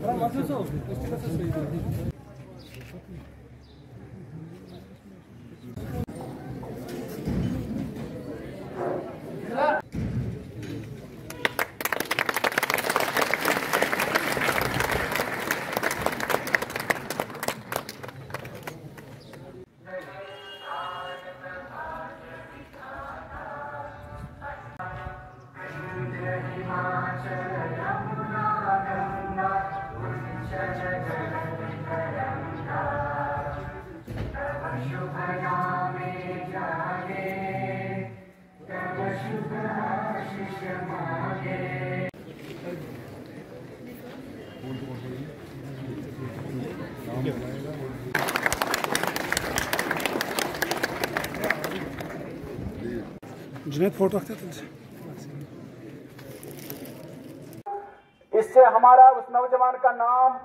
Bravo, Matheus, estica essa saída. Cüneyt Portak'ta atılacak. इससे हमारा उस नौजवान का नाम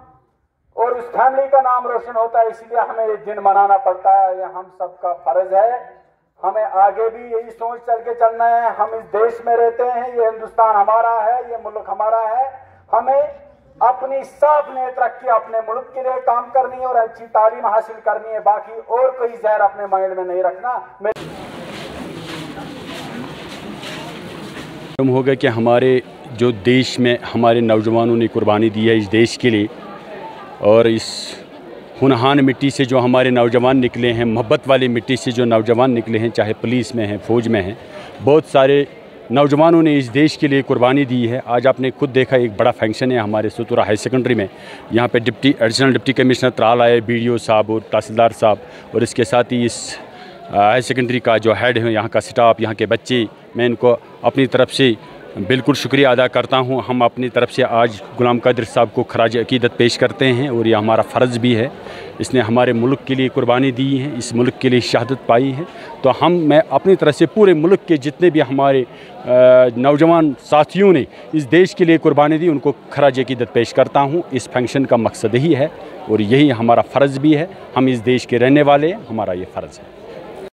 और उस फैमिली का नाम रोशन होता है, इसलिए हमें ये दिन मनाना पड़ता है। ये हम सबका फ़र्ज़ है। हमें आगे भी यही सोच चल के चलना है। हम इस देश में रहते हैं, ये हिंदुस्तान हमारा है, ये मुल्क हमारा है। हमें अपनी साफ़ नेत रख के अपने मुल्क के लिए काम करनी है और अच्छी तालीम हासिल करनी है। बाकी और कोई जहर अपने माइंड में नहीं रखना। मालूम होगा कि हमारे जो देश में हमारे नौजवानों ने कुर्बानी दी है इस देश के लिए और इस हुनहान मिट्टी से जो हमारे नौजवान निकले हैं, मोहब्बत वाली मिट्टी से जो नौजवान निकले हैं, चाहे पुलिस में हैं, फ़ौज में हैं, बहुत सारे नौजवानों ने इस देश के लिए कुर्बानी दी है। आज आपने खुद देखा एक बड़ा फ़ंक्शन है हमारे सुतुरा हाई सेकेंडरी में। यहाँ पे deputy, additional deputy commissioner Tral आए बी साहब और तहसीलदार साहब और इसके साथ ही इस हाई सेकेंडरी का जो हेड है, यहाँ का स्टाफ, यहाँ के बच्चे, मैं इनको अपनी तरफ़ से बिल्कुल शुक्रिया अदा करता हूँ। हम अपनी तरफ़ से आज गुलाम कादिर साहब को खराज अकीदत पेश करते हैं और ये हमारा फ़र्ज़ भी है। इसने हमारे मुल्क के लिए कुर्बानी दी है, इस मुल्क के लिए शहादत पाई है। तो हम, मैं अपनी तरफ़ से पूरे मुल्क के जितने भी हमारे नौजवान साथियों ने इस देश के लिए कुर्बानी दी, उनको खराज अकीदत पेश करता हूँ। इस फ़ंक्शन का मकसद ही है और यही हमारा फ़र्ज़ भी है। हम इस देश के रहने वाले हैं, हमारा ये फ़र्ज़ है।